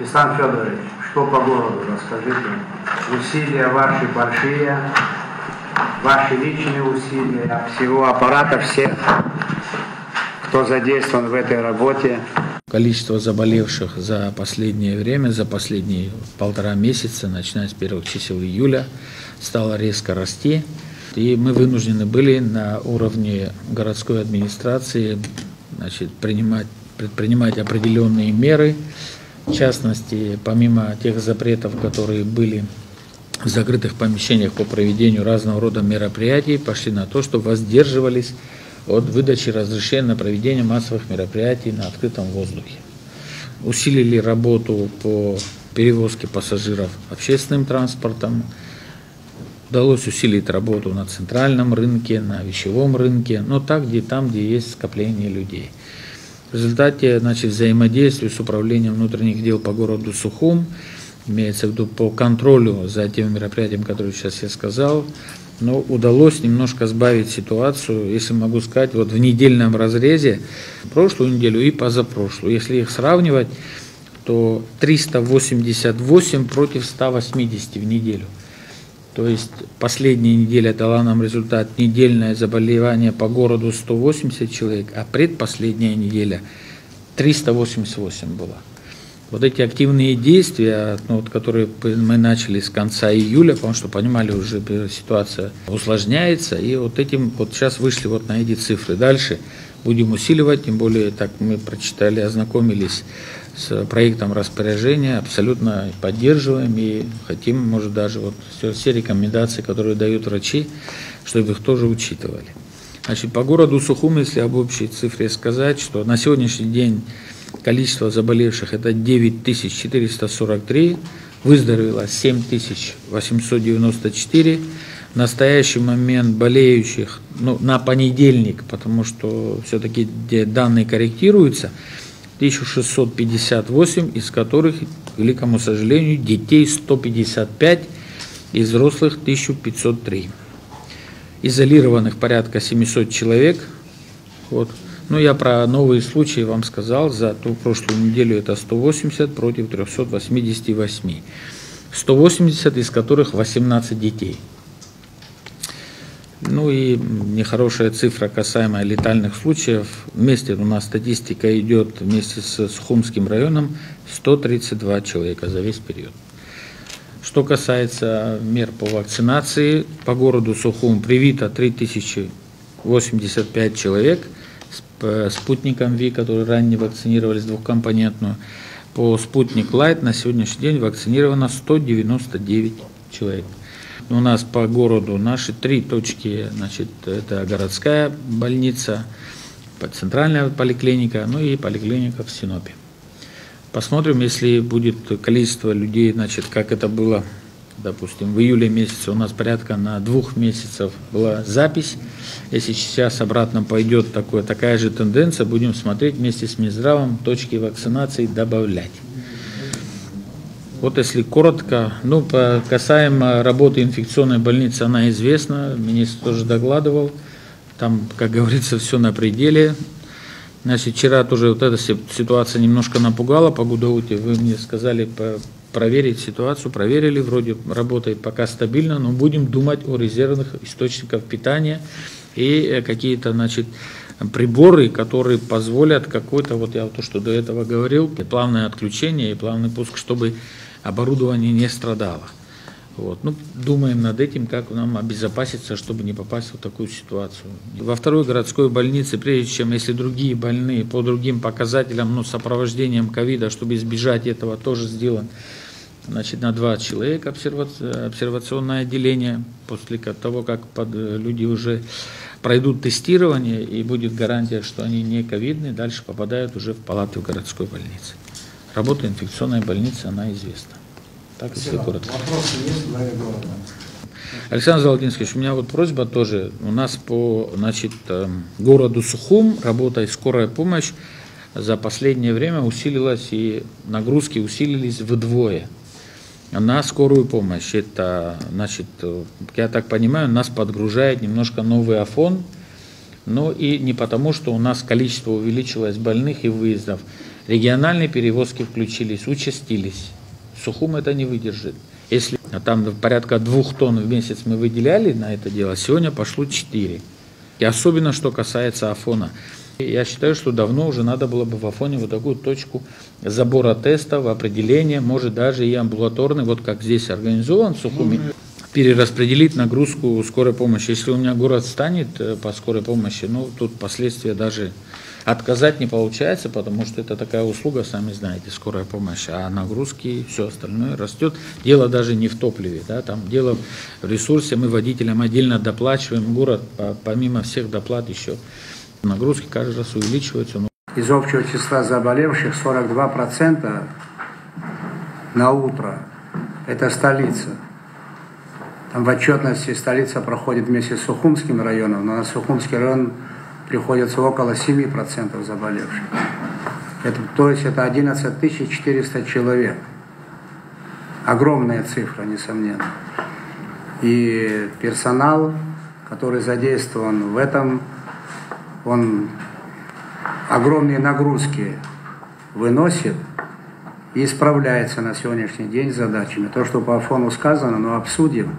Ислам Федорович, что по городу, расскажите. Усилия ваши большие, ваши личные усилия, всего аппарата, всех, кто задействован в этой работе. Количество заболевших за последнее время, за последние полтора месяца, начиная с первых чисел июля, стало резко расти. И мы вынуждены были на уровне городской администрации значит, принимать, предпринимать определенные меры. В частности, помимо тех запретов, которые были в закрытых помещениях по проведению разного рода мероприятий, пошли на то, что воздерживались от выдачи разрешения на проведение массовых мероприятий на открытом воздухе. Усилили работу по перевозке пассажиров общественным транспортом, Удалось усилить работу на центральном рынке, на вещевом рынке, но так, где, там, где есть скопление людей. В результате значит, взаимодействия с управлением внутренних дел по городу Сухум, имеется в виду по контролю за тем мероприятием, которое сейчас я сказал, но удалось немножко сбавить ситуацию, если могу сказать, вот в недельном разрезе, прошлую неделю и позапрошлую. Если их сравнивать, то 388 против 180 в неделю. То есть последняя неделя дала нам результат недельное заболевание по городу 180 человек, а предпоследняя неделя 388 была. Вот эти активные действия, ну, вот, которые мы начали с конца июля, потому что понимали, уже ситуация усложняется, и вот этим вот сейчас вышли вот на эти цифры. Дальше будем усиливать, тем более так мы прочитали, ознакомились с проектом распоряжения, абсолютно поддерживаем и хотим, может, даже вот все, все рекомендации, которые дают врачи, чтобы их тоже учитывали. Значит, по городу Сухум, если об общей цифре сказать, что на сегодняшний день количество заболевших это 9443, выздоровело 7894, в настоящий момент болеющих ну, на понедельник, потому что все-таки данные корректируются, 1658, из которых, к великому сожалению, детей 155 и взрослых 1503. Изолированных порядка 700 человек. Вот. Ну, я про новые случаи вам сказал, за ту прошлую неделю это 180 против 388. 180 из которых 18 детей. Ну и нехорошая цифра касаемо летальных случаев. Вместе у нас статистика идет вместе с Сухумским районом 132 человека за весь период. Что касается мер по вакцинации, по городу Сухум привито 3085 человек с спутником ВИ, которые ранее вакцинировались двухкомпонентную. По спутник Лайт на сегодняшний день вакцинировано 199 человек. У нас по городу наши три точки, значит, это городская больница, центральная поликлиника, ну и поликлиника в Синопе. Посмотрим, если будет количество людей, значит, как это было, допустим, в июле месяце у нас порядка на двух месяцев была запись. Если сейчас обратно пойдет такое, такая же тенденция, будем смотреть вместе с Минздравом точки вакцинации добавлять. Вот если коротко, ну, по, касаемо работы инфекционной больницы, она известна, министр тоже докладывал, там, как говорится, все на пределе. Значит, вчера тоже вот эта ситуация немножко напугала по Гудауте, вы мне сказали проверить ситуацию, проверили, вроде работает пока стабильно, но будем думать о резервных источниках питания и э, какие-то, значит, приборы, которые позволят какой-то, вот я то, что до этого говорил, плавное отключение и плавный пуск, чтобы оборудование не страдало. Вот. Ну, думаем над этим, как нам обезопаситься, чтобы не попасть в такую ситуацию. Во второй городской больнице, прежде чем, если другие больные по другим показателям, ну, сопровождением ковида, чтобы избежать этого, тоже сделан значит, на два человека обсервационное отделение, после того, как под, люди уже пройдут тестирование и будет гарантия, что они не ковидные, дальше попадают уже в палаты в городской больнице. Работа инфекционной больницы, она известна. Так, Спасибо. если коротко. Вопросы есть города? Александр Золотинский, у меня вот просьба тоже. У нас по значит, эм, городу Сухум работает скорая помощь. За последнее время усилилась и нагрузки усилились вдвое на скорую помощь. Это, значит, я так понимаю, нас подгружает немножко новый Афон, но и не потому, что у нас количество увеличилось больных и выездов. Региональные перевозки включились, участились. Сухум это не выдержит. Если там порядка двух тонн в месяц мы выделяли на это дело, сегодня пошло 4. И особенно, что касается Афона. Я считаю, что давно уже надо было бы в Афоне вот такую точку забора тестов, определения, может даже и амбулаторный, вот как здесь организован в Сухуми, перераспределить нагрузку скорой помощи. Если у меня город станет э, по скорой помощи, ну тут последствия даже отказать не получается, потому что это такая услуга, сами знаете, скорая помощь, а нагрузки и все остальное растет. Дело даже не в топливе, да, там дело в ресурсе, мы водителям отдельно доплачиваем, город помимо всех доплат еще Нагрузки каждый раз увеличиваются. Из общего числа заболевших 42% на утро. Это столица. Там в отчетности столица проходит вместе с Сухумским районом, но на Сухумский район приходится около 7% заболевших. Это, то есть это 11 400 человек. Огромная цифра, несомненно. И персонал, который задействован в этом он огромные нагрузки выносит и справляется на сегодняшний день с задачами. То, что по фону сказано, но обсудим.